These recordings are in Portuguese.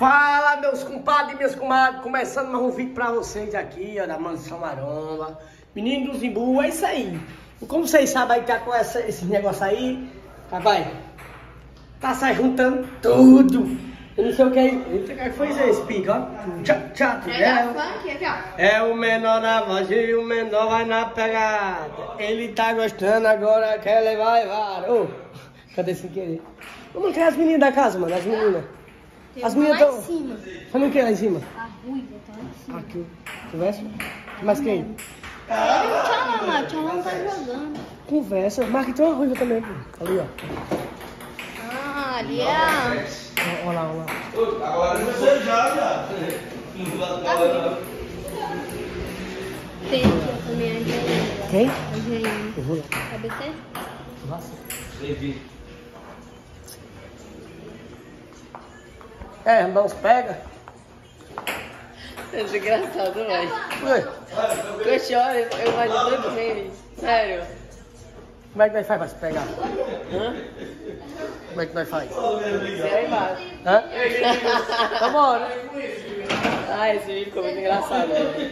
Fala, meus compadres e minhas comadres, começando mais um vídeo pra vocês aqui, ó, da Mansão Maromba. Menino do Zimbu, é isso aí. E como vocês sabem aí, tá com essa, esse negócio aí, papai, tá se juntando tudo. Eu não sei o que é, eita, o que foi isso aí, pico, ó. Tchau, tchau, É é, é o menor na voz e o menor vai na pegada. Ele tá gostando agora, quer levar, levar. Ô, cadê sem querer? Vamos criar as meninas da casa, mano, as meninas. Tem As minhas lá tão- em cima. Fazendo o que lá em cima? A ruiva tá lá em cima. Aqui. Conversa? Mas quem? Olha o Tchalão lá, o Tchalão tá jogando. Conversa. Marca tem uma ruiva também, pô. Ali, ó. Ah, ali é a... Ó, Olha lá, olha lá. Agora você já, já. Tem aqui, também a Angelina. Quem? A Angelina. Eu vou lá. Você? Nossa. É, não os pega. É engraçado, velho. Oi, Eu choro, eu imagino tanto memes. Sério. como é que nós faz pra se pegar? Hã? Como é que nós faz? Lá embaixo. Hã? Vambora. Ai, esse vídeo ficou muito engraçado.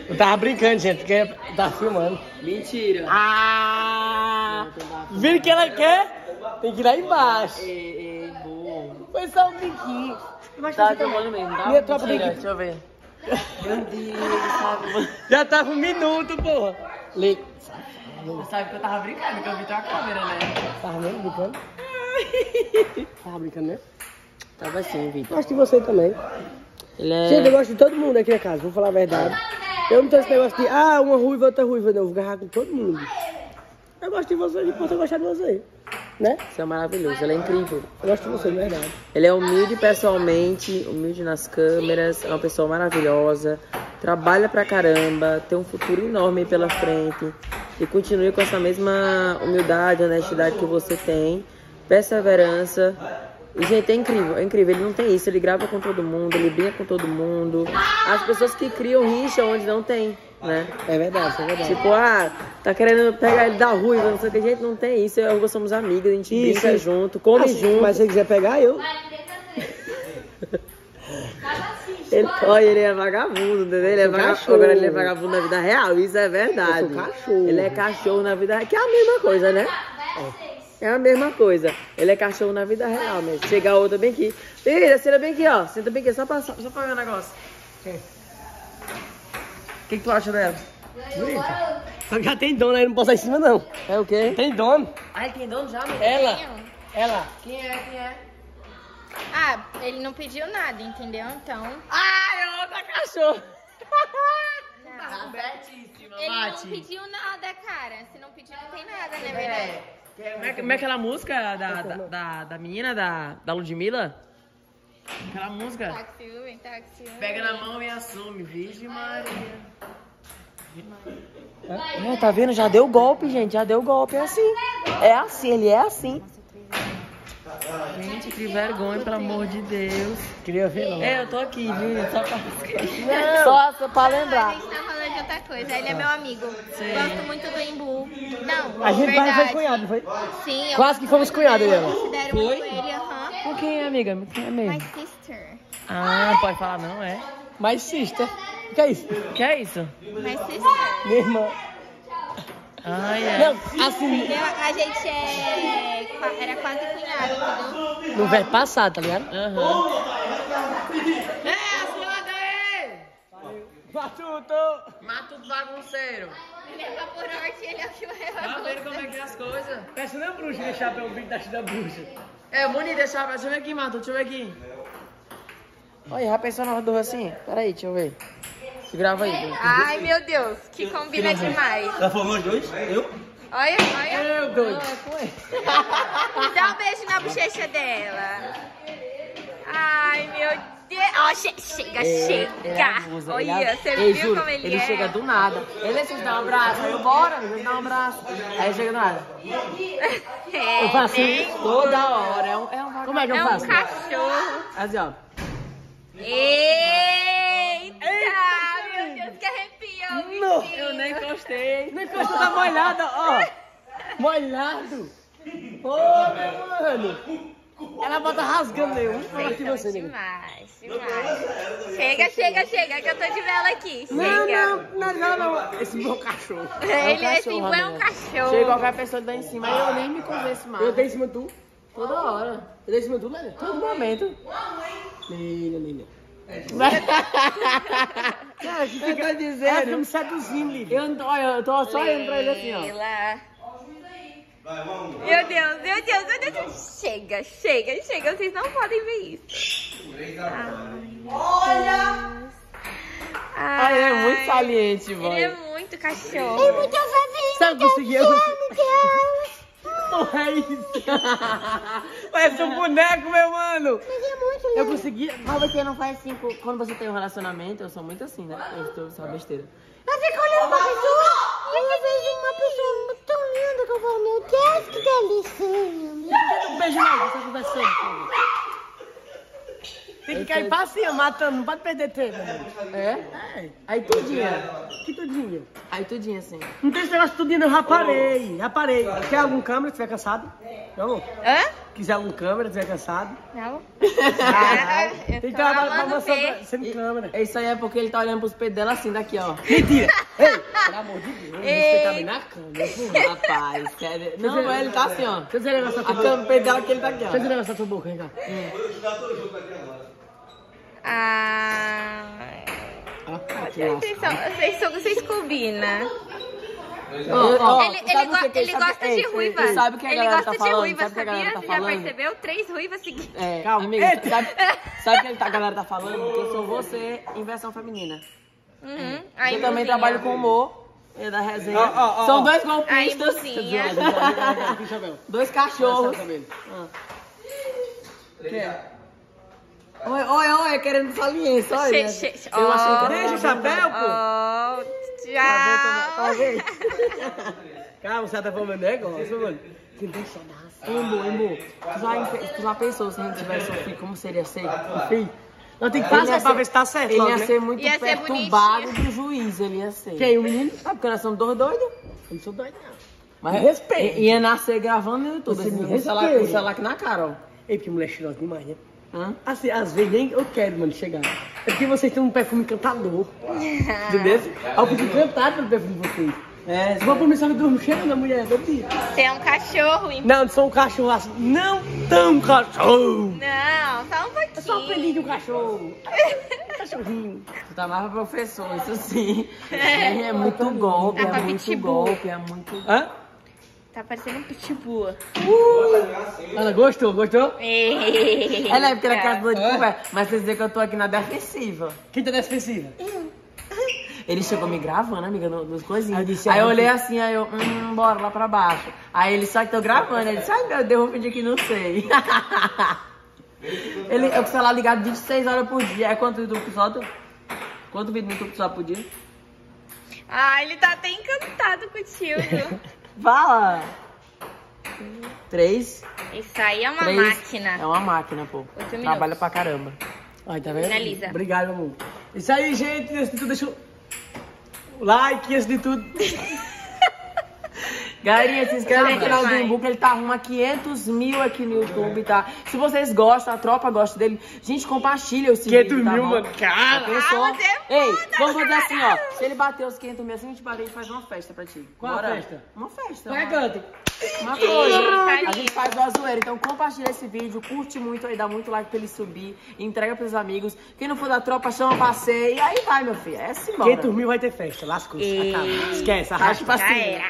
Eu tava brincando, gente, porque eu tava filmando. Mentira. Ah! Viram que ela quer? Tem que ir lá embaixo. Ei, ei, burro. Foi só um brinquinho. Tá também. tomando mesmo, tá? Minha tropa tem que- Deixa eu ver. Meu Deus, sabe? Já tava um minuto, porra. Lê. Você sabe que eu tava brincando, que eu vi tua câmera, né? Tava mesmo brincando? Tava brincando mesmo? Tava assim, Vitor. Gosto de você também. Ele é... Gente, eu gosto de todo mundo aqui na casa, vou falar a verdade. Eu não tenho esse negócio de, ah, uma ruiva, outra ruiva, não. Eu vou agarrar com todo mundo. Eu gosto de você, e importa eu gostar de você. Né? Você é maravilhoso, ele é incrível. Eu gosto de você, de verdade. Ele é humilde pessoalmente, humilde nas câmeras, é uma pessoa maravilhosa, trabalha pra caramba, tem um futuro enorme pela frente e continue com essa mesma humildade, honestidade que você tem, perseverança. E, gente, é incrível, é incrível. Ele não tem isso, ele grava com todo mundo, ele brinca com todo mundo. As pessoas que criam rixa onde não tem, né? É verdade, é verdade. Tipo, ah, tá querendo pegar ele da ruiva, não sei o que, gente, não tem isso. Eu, nós somos amigos, a gente Isso, brinca junto, come Ah, junto. Mas se você quiser pegar, eu. Ele, olha, ele é vagabundo, entendeu? Ele é sou vaga- cachorro. Agora ele é vagabundo na vida real, isso é verdade. Eu sou cachorro. Ele é cachorro na vida real, que é a mesma coisa, né? É a mesma coisa. Ele é cachorro na vida real mesmo. Chega a outra bem aqui. Filha, senta bem aqui, ó. Senta bem aqui, só pra, só pra ver o negócio. O que, que tu acha dela? Só que já tem dono aí, não posso sair em cima, não. É o quê? Tem dono. Ai, tem dono já, meu? Ela. Ela. Quem é, quem é? Ah, ele não pediu nada, entendeu? Então... Ai, é outra cachorra. Não. Certíssima, Ele não pediu nada, cara. Se não pediu, não tem nada, né, verdade? É, como é aquela música da, da, da, da menina, da, da Ludmilla? Aquela música. Táxi, Uber, táxi. Uber. Pega na mão e assume, Virgem Maria. É? É, tá vendo? Já deu golpe, gente. Já deu golpe. É assim. É assim, ele é assim. Gente, que vergonha, pelo amor de Deus. Queria ver, não. É, eu tô aqui, viu? Só pra, Não. só, pra A lembrar. Outra coisa. Ele é meu amigo. Gosto muito do Embu. Não, A gente quase foi verdade. cunhado, não foi? Sim, eu Quase que fomos cunhados, eu Eliana. considero Foi? muito ele, aham. Com quem é, amiga? Quem é My mesmo? sister. Ah, não pode falar não, é? Mas sister. O que é isso? Que é isso? My sister. Minha irmã. Ai, é. Não, assim, Eu- a gente é, qua- era quase cunhado, entendeu? no verbo passado, tá ligado? Aham. É, a cilada aí! Matuto! Mata o bagunceiro. Ele é vapor norte, ele é o que vai Tá vendo como é que é as coisas? Parece não é bruxa deixar pra ouvir da da bruxa. É, bonito, deixa, deixa eu ver aqui, Mato, deixa eu ver aqui. Olha, já pensou na rua assim? Peraí, deixa eu ver. Se grava aí. Ai, meu Deus, que combina demais. Tá formando dois? Eu? Olha, olha. Eu, doido. Dá um beijo na bochecha dela. Ai, meu Deus. Ó, che- chega, chega. Olha, você viu juro, como ele, ele é? chega do nada. Ele assim, dá um abraço, aí eu bora, ele dá um abraço. Aí chega do nada. É, Eu faço isso Toda hora, é um, é um Como é que eu É faço? um cachorro. Assim, ó. Eita, meu Deus, que arrepiou, Não. Eu nem gostei. Nem coisa tá molhada, ó. Molhado. Ô, meu mano. Ela bota rasgando eu. Vamos falar aqui você. Demais, demais. Chega, chega, chega, que eu tô de vela aqui. Não, Chega. não, não, não, não. Esse meu cachorro. Ele é cachorro, assim, é um cachorro. Chega qualquer pessoa dá em cima, eu nem me convenço mais. Eu dei em cima de tu. Toda hora. Eu dei em cima de tu, Lélia. Todo momento. Lívia, Lívia. Cara, que Fica- fica Ela fica dizendo. me seduzindo, Lívia. Eu, olha, eu tô só olhando pra ele assim, ó. Vai, vamos. Meu Deus, meu Deus, meu Deus. Chega, chega, chega. Vocês não podem ver isso. Olha! Ah, ele é muito saliente, Ele vai. é muito cachorro. É muito Sabe o que eu consegui? Eu Porra, é isso? Parece um boneco, meu mano. Eu consegui. Mas você não faz assim, quando você tem um relacionamento, eu sou muito assim, né? Eu estou só besteira. Eu fico olhando pra pessoa vejo uma pessoa falo, meu Deus, que delícia. Um beijo não, você conversando. Tem que cair pra cima, matando, não pode perder tempo. É? É. Aí tudinha. Que tudinho. Aí tudinha, assim. Não tem esse negócio de tudinho, não. Já parei, já parei. Quer algum câmera se estiver cansado? Não? Hã? Quiser algum câmera estiver cansado? Não. Ah, eu tem que trabalhar pra ver. pra- sem câmera. Isso aí é porque ele tá olhando pros peitos dela assim, daqui, ó. Mentira! Ei, pelo amor de Deus, você tá bem na câmera. porra. Rapaz, sério. Não, mas ele tá assim, ó. Deixa eu dizer um negócio na A tua boca. cama peito dela que ele tá aqui, Deixa eu um ó. negócio na tua boca, vem cá. Ah. Ah, que Vocês, são, vocês, são, vocês combinam. Ele ele, go- que ele sabe- gosta ei, de ruiva. ei, Sabe o que a ele galera gosta tá de falando? ruiva, Sabe sabia? tá Você já falando? percebeu? Três ruivas seguidas. É, Calma. amiga, Eita. sabe, sabe o que tá- a galera tá falando? Que eu sou você em versão feminina. Uhum. Aí, Eu também trabalho com humor. É da resenha. Ó, São dois golpistas. Dois cachorros. Oi, oi, oi, querendo saliência, olha. Che- che- Eu achei que era Deixa o chapéu, pô. Oh, Tá tchau. vendo? Calma, você tá falando meu negócio, mano. Não tem saudade. Embu, Embu, tu já, tu já pensou se a gente tivesse um filho, como seria ser? Filho, Nós tem que ia pra ver se tá certo. Ele ia né? ser muito Ia perturbado do juiz, ele ia ser. Quem? O menino? Ah, porque nós somos dois doidos. Eu não sou doido, não. Mas Me respeita. i- Ia nascer gravando no YouTube. Você me Esse o celular aqui na cara, ó. Ei, porque mulher cheirosa demais, né? Hã? Assim, às vezes nem eu quero, mano, chegar. É porque vocês têm um perfume encantador. Entendeu? Aí eu fico encantado pelo perfume de vocês. É, Se for por mim, só me durmo cheirando a mulher, eu digo. Você é um cachorro, hein? Não, não sou um cachorro assim. Não tão cachorro. Não, só um pouquinho. Eu só aprendi de um cachorro. Cachorrinho. tu tá mais pra professor, isso sim. É, é muito golpe, Tá é pra muito golpe, é muito... Hã? Tá parecendo um pitbull. Ela gostou, gostou? Ela é porque ela quer as de conversa, mas vocês dizem que eu tô aqui na defensiva. Quem tá defensiva? Ele chegou me gravando, amiga, no- nos coisinhos. Aí eu disse, aí eu ah, olhei assim, aí eu, hum, bora lá pra baixo. Aí ele só que tô gravando, ele disse, ai meu Deus, vou pedir que não sei. ele, eu com o celular ligado 26 horas por dia. É quanto vídeo tu solta? Quanto vídeo no YouTube tu solta por dia? Ah, ele tá até encantado contigo. Fala! Três. Isso aí é uma três. máquina. É uma máquina, pô. Trabalha pra caramba. Ai, tá vendo? Finaliza. Obrigado, amor. Isso aí, gente. Antes de tudo, deixa o like, antes de tudo. Galerinha, se inscreve no canal do. Imbu, que ele tá arruma 500 mil aqui no YouTube, tá? Se vocês gostam, a tropa gosta dele, gente, compartilha esse 500 vídeo, tá mil, mano. Cara. Ah, você é Ei, vamos fazer cara. assim, ó. Se ele bater os 500 mil assim, a gente bater e faz uma festa pra ti. Qual Bora? festa? Uma festa. Vai, uma- canta. Uma coisa. A gente faz uma zoeira. Então compartilha esse vídeo, curte muito aí, dá muito like pra ele subir, entrega pros amigos. Quem não for da tropa, chama pra ser. E aí vai, meu filho. É assim, bora. 500 mil vai ter festa. Acaba. Esquece, arrasta pra cima.